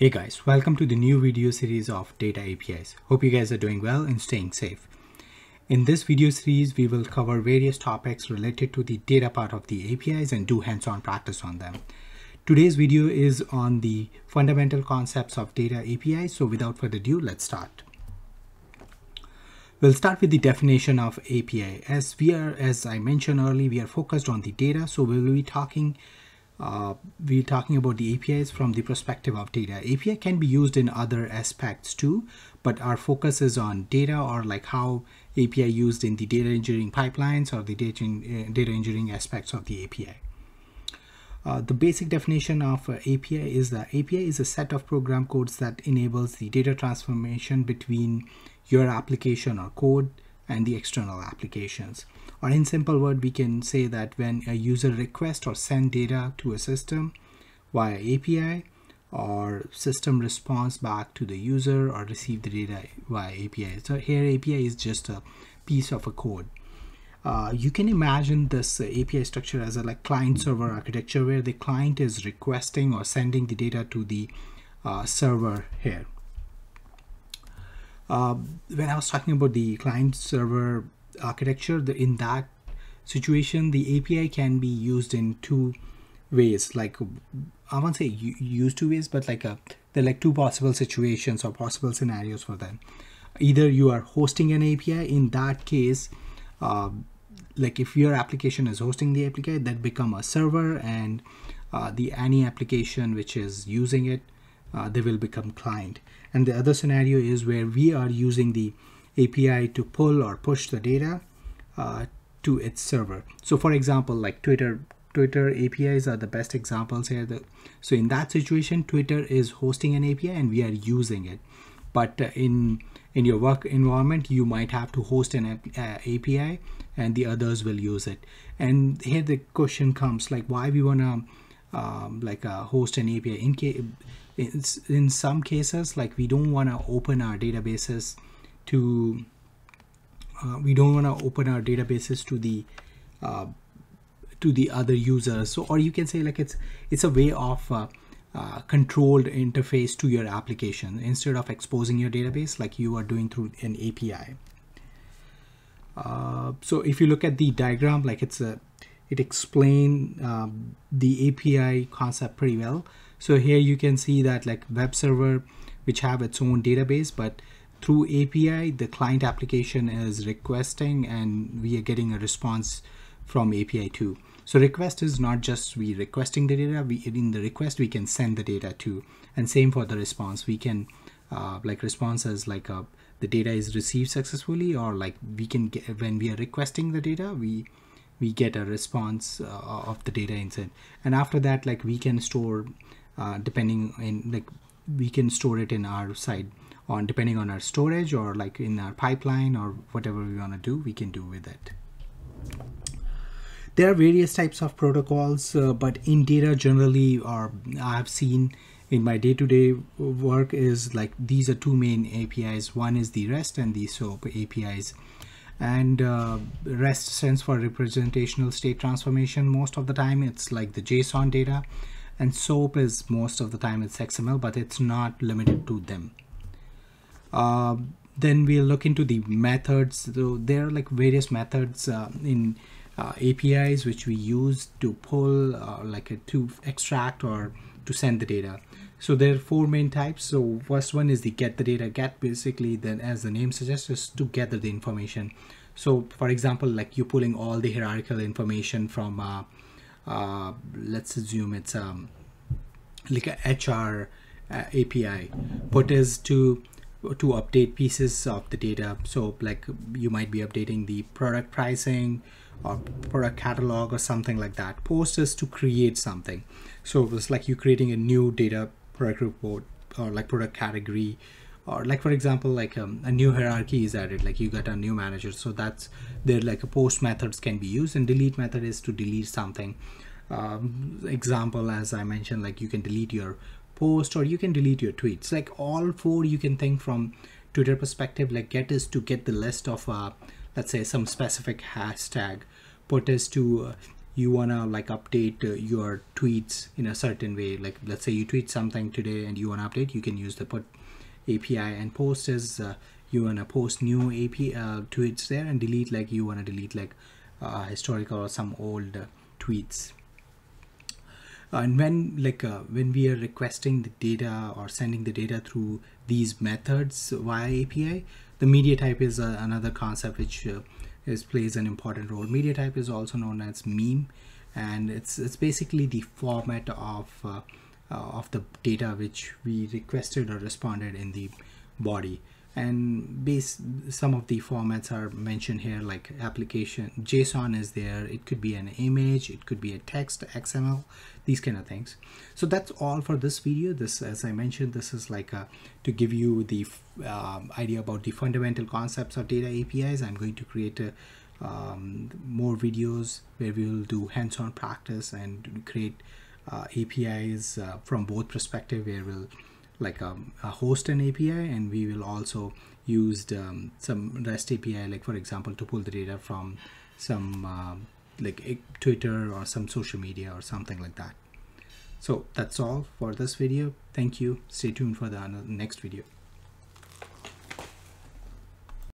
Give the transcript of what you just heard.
Hey guys, welcome to the new video series of Data APIs. Hope you guys are doing well and staying safe. In this video series, we will cover various topics related to the data part of the APIs and do hands-on practice on them. Today's video is on the fundamental concepts of data APIs. So without further ado, let's start. We'll start with the definition of API. As we are, as I mentioned earlier, we are focused on the data. So we will be talking uh, we're talking about the APIs from the perspective of data. API can be used in other aspects too, but our focus is on data or like how API used in the data engineering pipelines or the data, uh, data engineering aspects of the API. Uh, the basic definition of uh, API is that API is a set of program codes that enables the data transformation between your application or code and the external applications. Or in simple word, we can say that when a user request or send data to a system via API or system response back to the user or receive the data via API. So here API is just a piece of a code. Uh, you can imagine this API structure as a like client server architecture where the client is requesting or sending the data to the uh, server here. Uh, when I was talking about the client server architecture, the, in that situation, the API can be used in two ways. Like I won't say use two ways, but like a, there are like two possible situations or possible scenarios for them. Either you are hosting an API. In that case, uh, like if your application is hosting the API, that become a server, and uh, the any application which is using it, uh, they will become client. And the other scenario is where we are using the API to pull or push the data uh, to its server. So for example, like Twitter, Twitter APIs are the best examples here. So in that situation, Twitter is hosting an API and we are using it. But uh, in in your work environment, you might have to host an uh, API and the others will use it. And here the question comes like why we wanna um, like a host an API in, in some cases like we don't want to open our databases to uh, we don't want to open our databases to the uh, to the other users. So or you can say like it's it's a way of uh, uh controlled interface to your application instead of exposing your database like you are doing through an API uh, so if you look at the diagram like it's a it explain um, the API concept pretty well so here you can see that like web server which have its own database but through API, the client application is requesting and we are getting a response from API 2. So request is not just we requesting the data, we in the request we can send the data to, and same for the response. We can uh, like responses like uh, the data is received successfully, or like we can get when we are requesting the data, we we get a response uh, of the data inside, and after that like we can store uh, depending in like we can store it in our side on depending on our storage or like in our pipeline or whatever we want to do we can do with it. There are various types of protocols uh, but in data generally or i've seen in my day-to-day -day work is like these are two main apis one is the rest and the soap apis and uh, rest stands for representational state transformation most of the time. It's like the json data. And soap is most of the time it's xml but it's not limited to them. Uh, then we'll look into the methods. So there are like various methods uh, in uh, APIs which we use to pull uh, like a, to extract or to send the data. So there are four main types. So first one is the get the data get basically then as the name suggests is to gather the information. So for example like you're pulling all the hierarchical information from uh, uh, let's assume it's um, like a HR API but is to to update pieces of the data. So like you might be updating the product pricing or product catalog or something like that. Post is to create something. So it's like you creating a new data product report or like product category or like for example like um, a new hierarchy is added like you got a new manager. So that's there like a post methods can be used and delete method is to delete something. Um, example as i mentioned like you can delete your post or you can delete your tweets. Like all four you can think from twitter perspective like get is to get the list of uh, let's say some specific hashtag. Put is to uh, you want to like update uh, your tweets in a certain way. Like let's say you tweet something today and you want to update you can use the put api and post as uh, you want to post new ap uh, tweets there and delete like you want to delete like uh, historical or some old uh, tweets and when like uh, when we are requesting the data or sending the data through these methods via api the media type is uh, another concept which uh, is plays an important role. Media type is also known as meme and it's it's basically the format of uh, uh, of the data which we requested or responded in the body and base some of the formats are mentioned here like application json is there. It could be an image it could be a text xml these kind of things. So that's all for this video. This as i mentioned this is like a, to give you the um, idea about the fundamental concepts of data apis i'm going to create a, um, more videos where we will do hands-on practice and create uh, apis uh, from both perspective where we'll like um, a host an API and we will also use um, some REST API like for example to pull the data from some um, like Twitter or some social media or something like that. So that's all for this video. Thank you. Stay tuned for the next video.